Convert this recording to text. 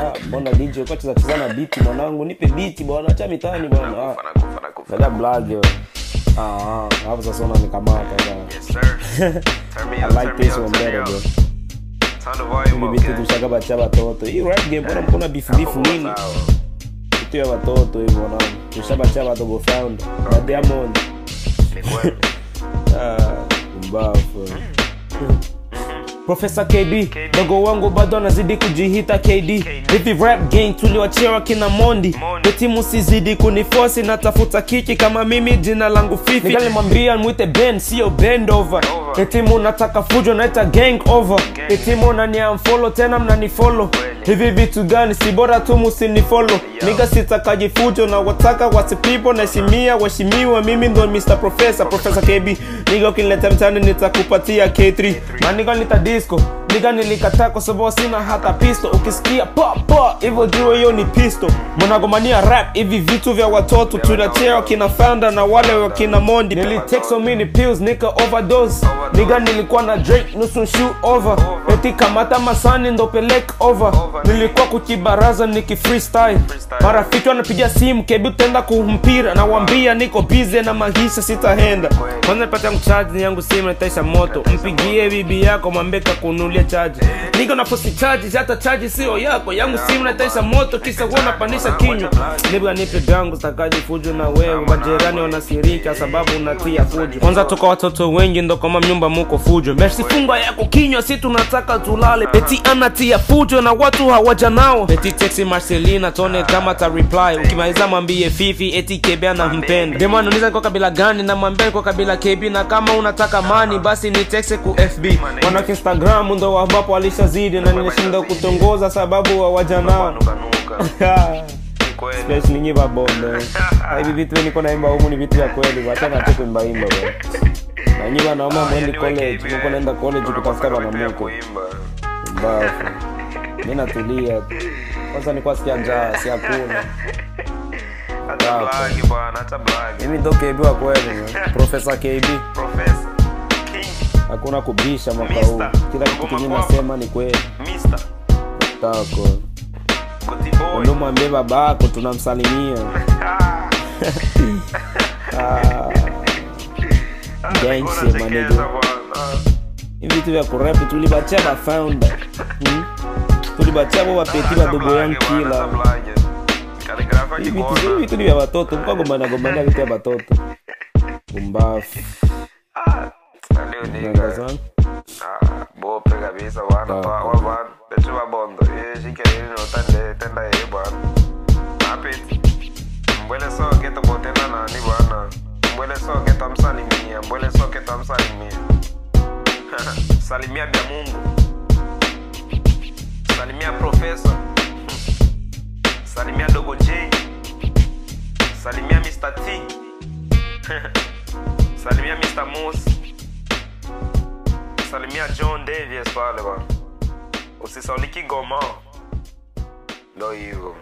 Ah, mbona DJ kwa cheza cheza na beat mwanangu, nipe beat bwana, acha mitani bwana. Dada blag yo. Ah, hapo sasa unanikamata bwana. Yes, sir. Turn me I like this one better bro. Gang. tushaka bacha batoto. Hii rap game mbona mkona beef beef nini? Kitu ya watoto hivi mwanangu. Tushabacha watoto found. Na Diamond. Ni kweli. Ah, mbafu. Profesa KB, dogo wangu bado anazidi kujihita KD. Hivi rap gang tuliwachia kina Mondi. Mondi. sizidi kunifosi natafuta kiki kama mimi jina langu Fifi. Mwite Ben sio bend over. Over. Eti munataka fujo naita gang over. Etimu Eti mnani unfollow tena mnanifollow. Hivi vitu gani si bora tu musinifollow. Niga sitakaji fujo na wataka wasipipo naheshimia waheshimiwa mimi ndo Mr. Professor profesa KB. Niga ukinileta mtani nitakupatia K3. Maniga nita disco. Niga nilikataa kwa sababu sina hata pisto. Ukisikia pa pa hivyo jua hiyo ni pisto. Mnagomania rap hivi vitu vya watoto tunatea wakina Fanda na wale wakina Mondi. Nilitake so many pills nika overdose. Niga nilikuwa na Drake nusu shoe over. Eti kamata masani ndo pelek over. Nilikuwa kukibaraza niki freestyle. Marafiki wanapiga simu kebi tenda kumpira nawambia niko busy na maisha sitahenda. kwanza nipata mchaji yangu simu nitaisha moto mpigie bibi yako mwambie kakunulia chaji niko na fosi chaji hata chaji sio yako. Yangu simu nataisha moto kisa wewe unapandisha kinywa. Nibwa nipe gangu stakaji fujo na wewe. Majirani wanasirika sababu unatia fujo. Kwanza toka watoto wengi ndo kama mnyumba muko fujo. Basi funga yako kinywa si tunataka tulale. Beti anatia fujo na watu hawaja nao. Beti texi Marcelina tone kama ta reply. Ukimaliza mwambie Fifi eti kebea na mpenda demo anauliza kwa kabila gani? Na mwambie kwa kabila KB na kama unataka mani basi ni teksi ku FB wana Instagram ndo ambapo walishazidi na nimeshinda kutongoza sababu hawaja nao. Especially. Hivi vitu niko naimba humu ni vitu vya kweli, wacha na tu kuimba imba bwana. Na Ah, mwendi college, naenda college kutafuta. Mbafu. Natulia. Kwanza sikia njaa, si hakuna. Mimi ndo KB wa kweli. KB. Professor. Hakuna kubisha mwaka huu. Kila kitu kinyi nasema ni kweli. Tako. ndo mwambie babako tunamsalimia. Ah. Ah. Hivi vitu vya kurap tulibachia ba founder hmm? tulibachia bo bapeti blagi yangu kila hivi vitu hivi ni vya watoto mkwa gombana gombana vitu vya watoto bumbafu Ah, nigga. Ah, bope kabisa bwana. Ah. Wa- wa betu babondo Eh, shikeleni notande tenda ye bwana. Apeti mbwele soke tobotenda nani bwana? Mbwele soke tamsalimia mbwele soke tamsalimia. Salimia bya mungu. Salimia profesa. Salimia dogo j. Salimia mr t. Salimia mr mos salimia john Davis pale bana, usisauliki goma. Ndo hivyo